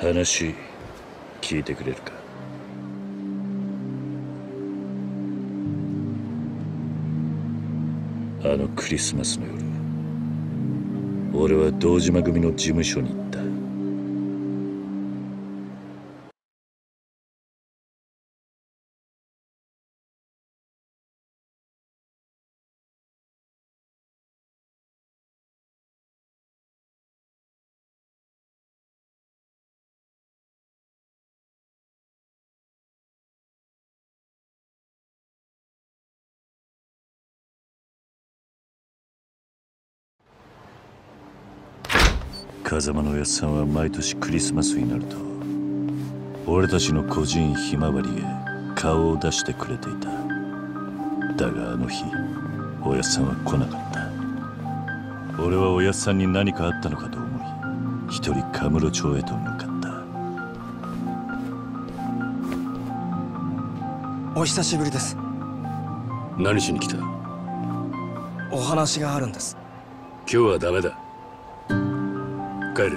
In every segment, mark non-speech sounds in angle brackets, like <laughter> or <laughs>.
話聞いてくれるか？あのクリスマスの夜俺は堂島組の事務所に行った。風間のおやっさんは毎年クリスマスになると俺たちの個人ひまわりへ顔を出してくれていた。だがあの日おやっさんは来なかった。俺はおやっさんに何かあったのかと思い一人カムロ町へと向かった。お久しぶりです。何しに来た？お話があるんです。今日はダメだ帰れ。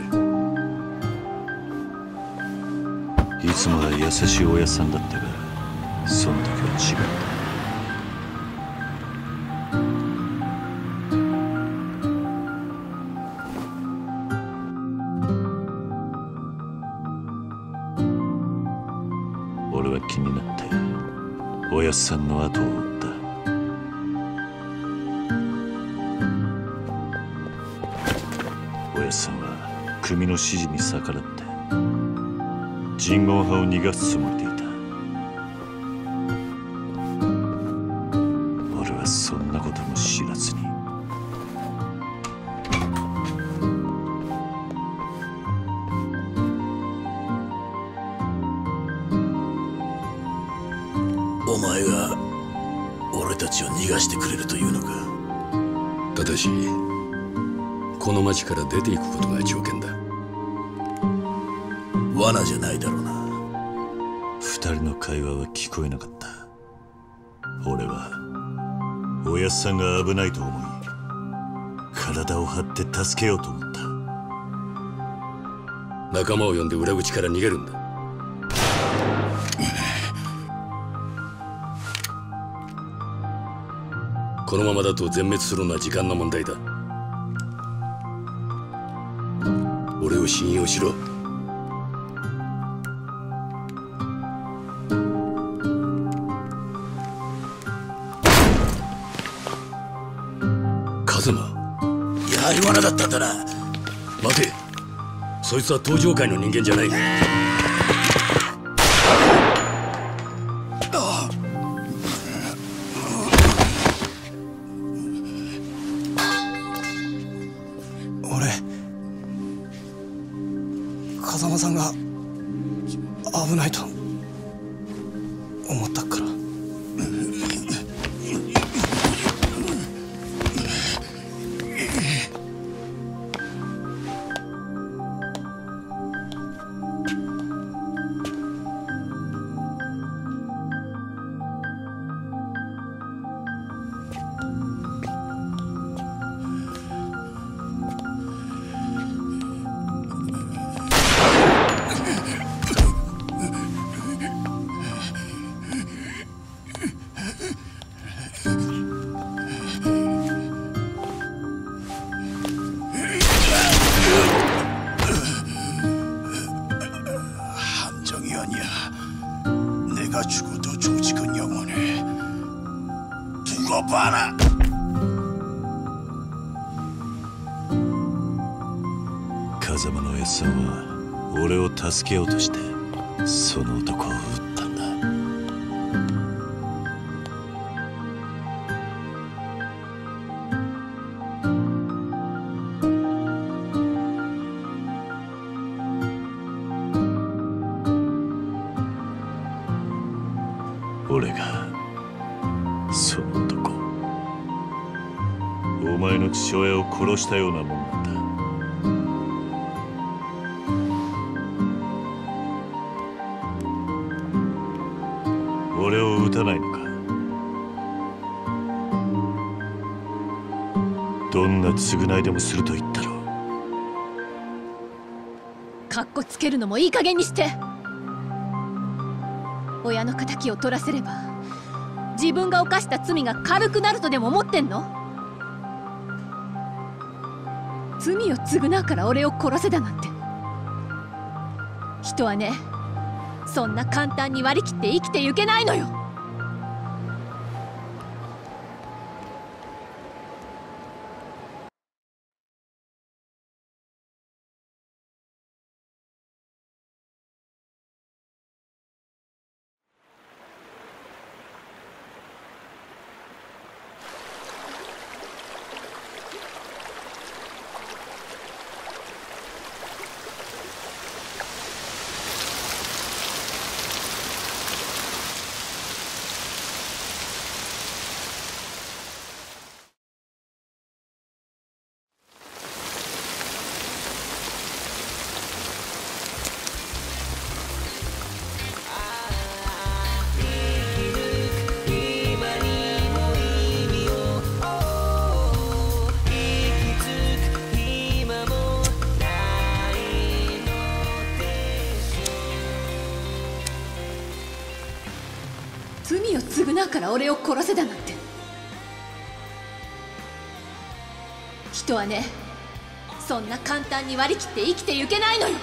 いつもは優しいおやっさんだったがその時は違った。俺は気になっておやっさんの後を追った。組の指示に逆らって人言派を逃がすつもりで危ないと思い体を張って助けようと思った。仲間を呼んで裏口から逃げるんだ。このままだと全滅するのは時間の問題だ。俺を信用しろ。やはり罠だったんだな待て。そいつは登場界の人間じゃない。俺風間さんが危ないと思ったから。風間のおやっさんは俺を助けようとしてその男を撃ったんだ。俺がその男お前の父親を殺したようなもんだ。償いでもすると言ったろう。かっこつけるのもいい加減にして。親の敵を取らせれば自分が犯した罪が軽くなるとでも思ってんの？罪を償うから俺を殺せだなんて。人はねそんな簡単に割り切って生きてゆけないのよ。から俺を殺せだなんて。人はねそんな簡単に割り切って生きていけないのよ。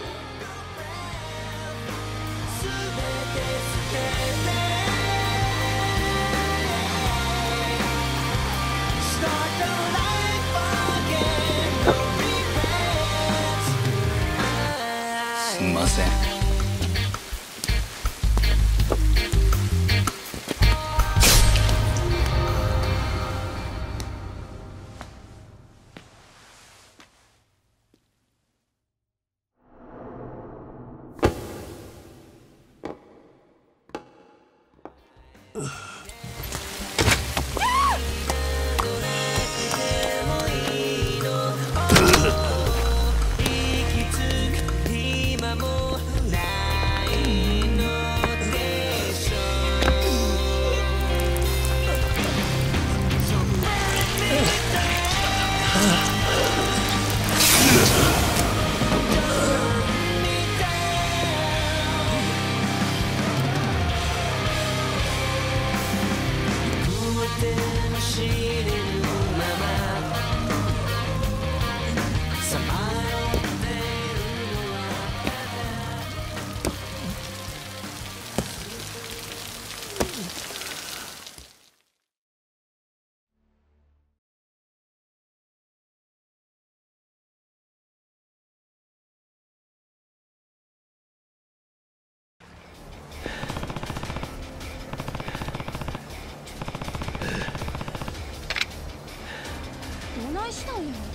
返したんや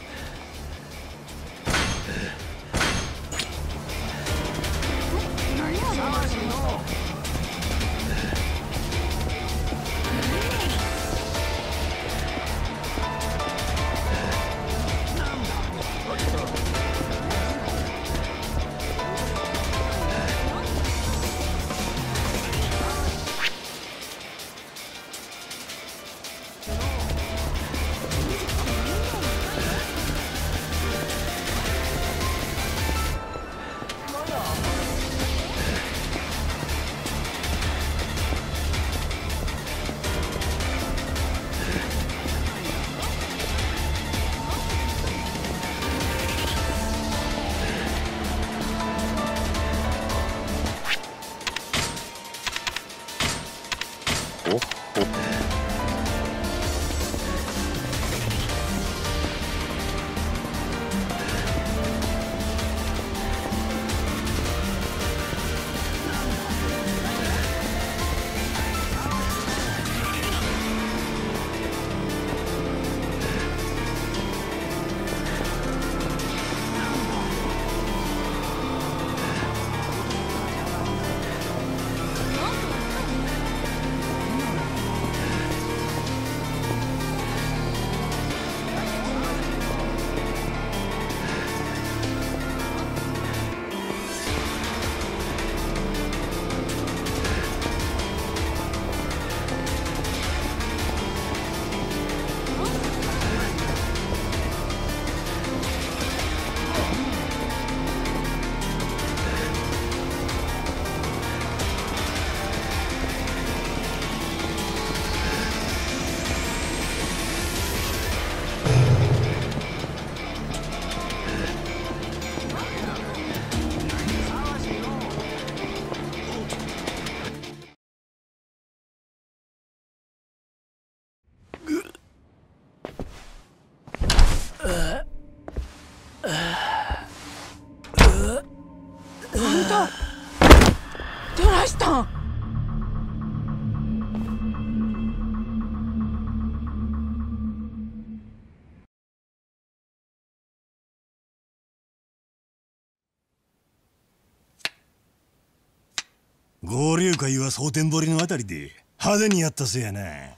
会は蒼天堀のあたりで派手にやったせやなあ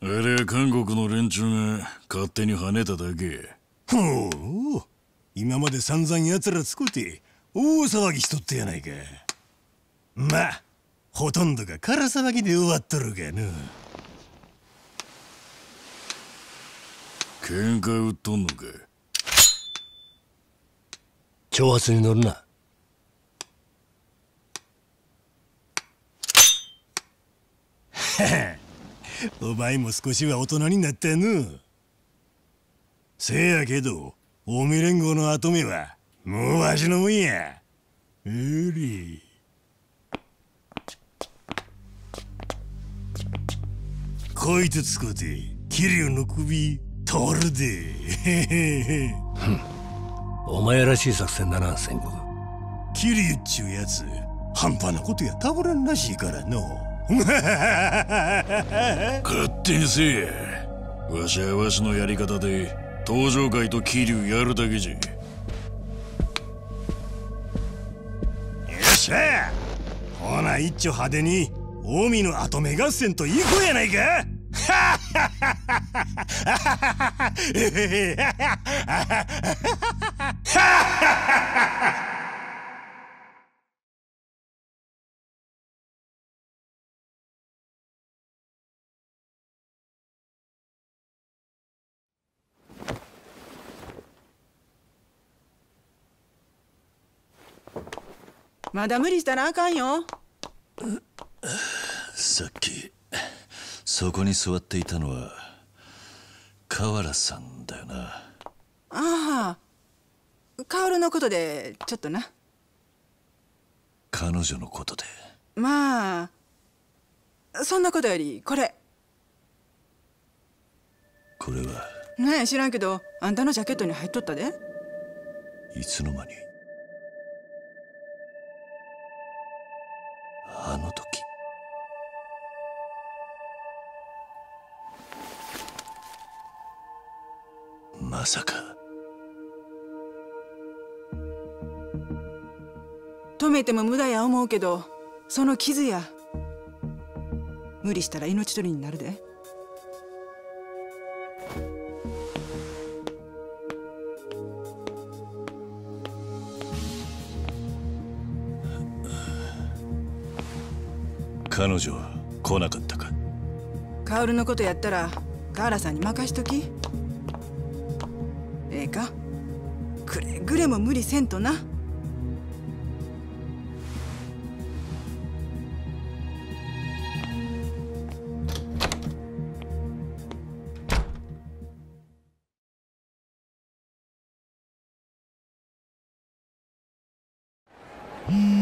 れは韓国の連中が勝手に跳ねただけ。ほう。今まで散々奴らつこて大騒ぎしとったやないか。まあほとんどが空騒ぎで終わっとるがな喧嘩売っとんのか挑発に乗るな <laughs> お前も少しは大人になったのせやけど近江連合の跡目はもうわしのもんや。うり。こいつつこて桐生の首取るで。お前らしい作戦だな戦国桐生っちゅうやつ半端なことやたぶらんらしいからの勝手にせえわしはわしのやり方で登場会と桐生やるだけじゃ。よっしゃ。ほな一丁派手に近江の後目合戦といこうやないか。<laughs> まだ無理したらあかんよ。さっきそこに座っていたのは河原さんだよな。ああ。薫のことでちょっとな。彼女のことで。まあそんなことよりこれ。これは。ねえ知らんけどあんたのジャケットに入っとったで。いつの間にあの時。まさか。止めても無駄や思うけどその傷や無理したら命取りになるで。彼女は来なかったか？薫のことやったら河原さんに任しとき。ええか？くれぐれも無理せんとな。ん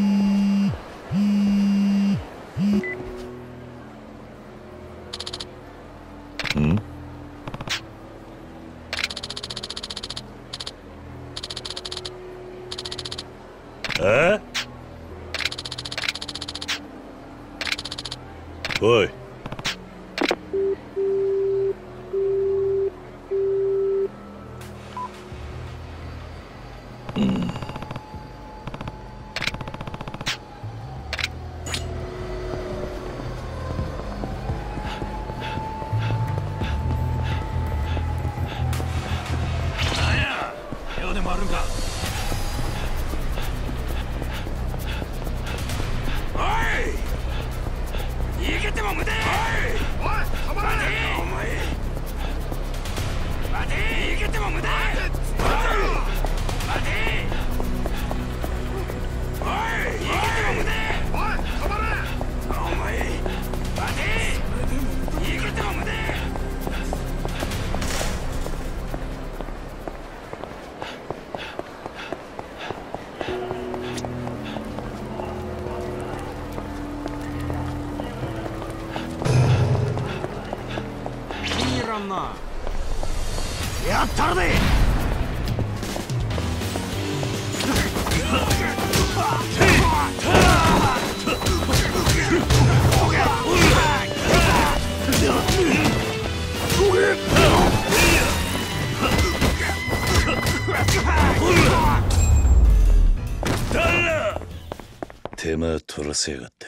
手間取らせやがって。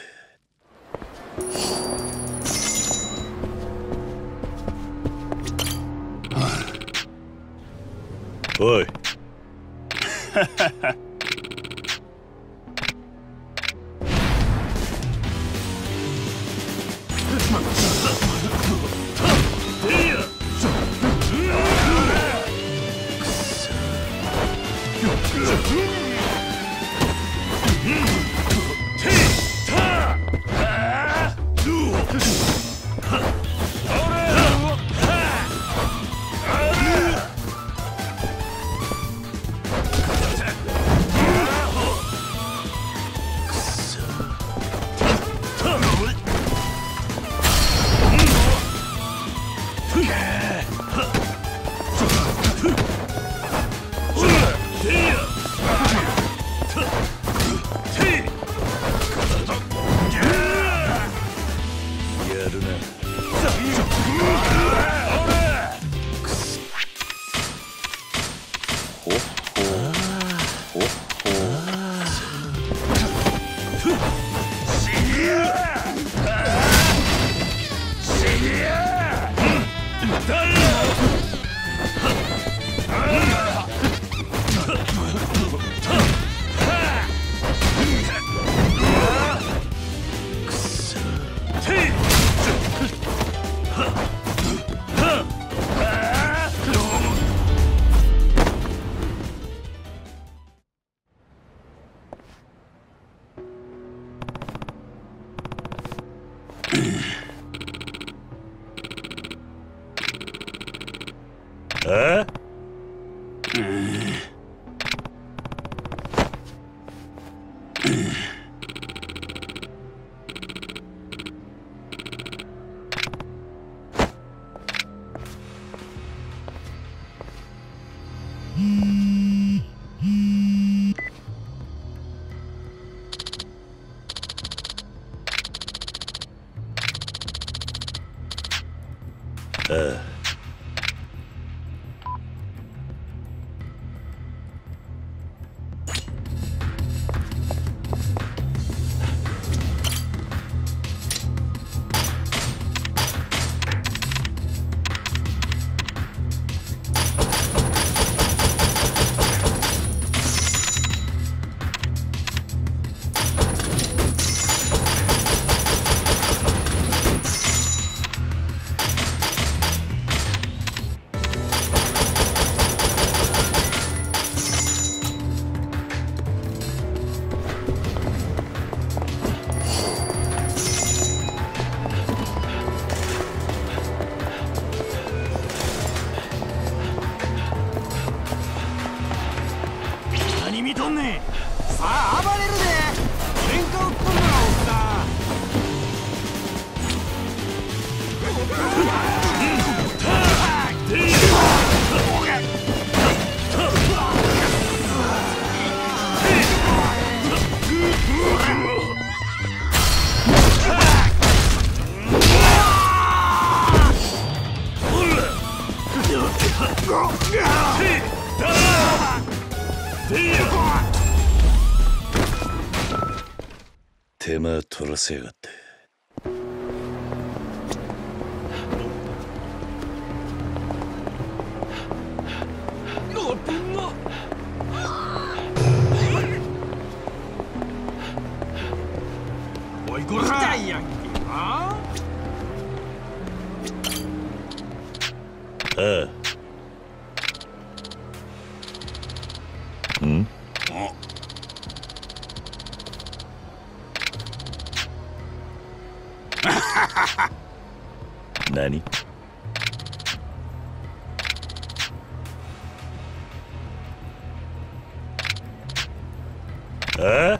おい。<laughs> せやがって。诶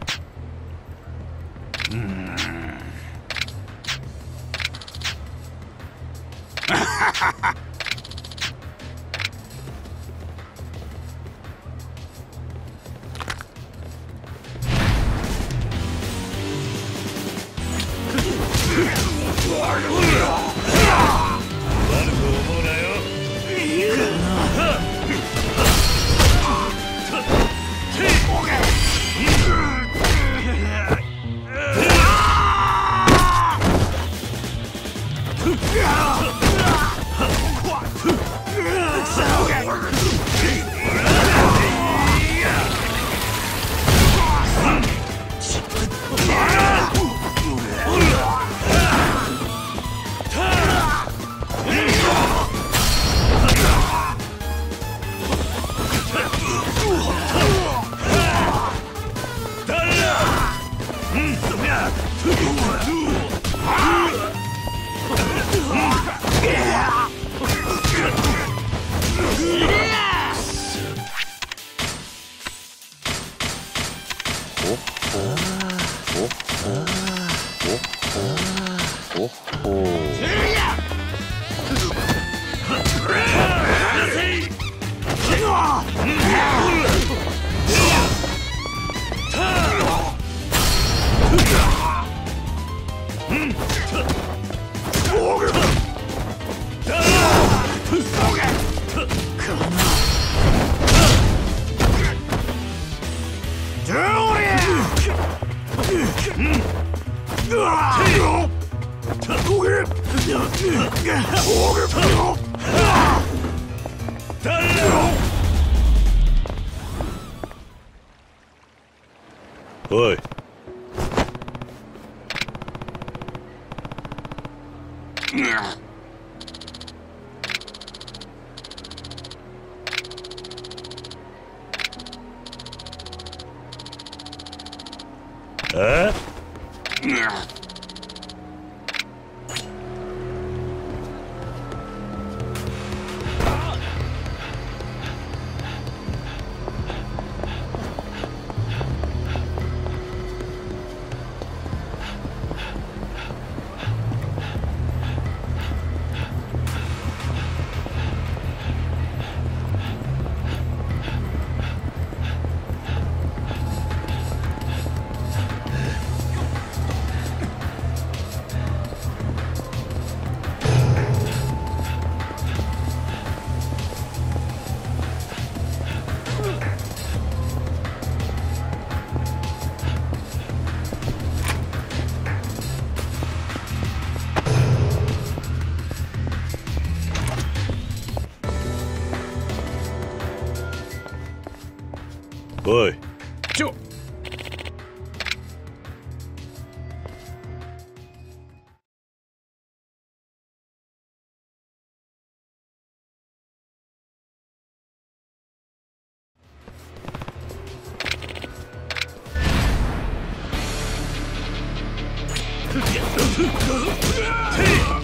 おい嘘! <laughs>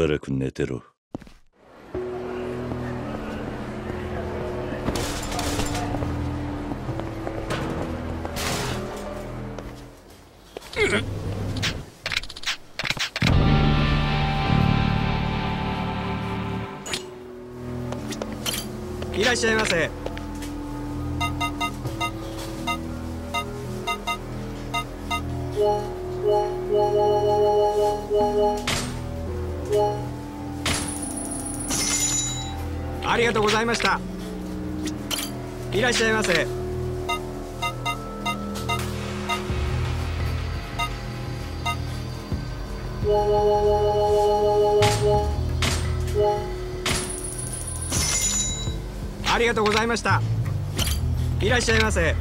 ばらく寝てろいらっしゃいませありがとうございました。いらっしゃいませ。ありがとうございました。いらっしゃいませ。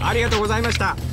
ありがとうございました。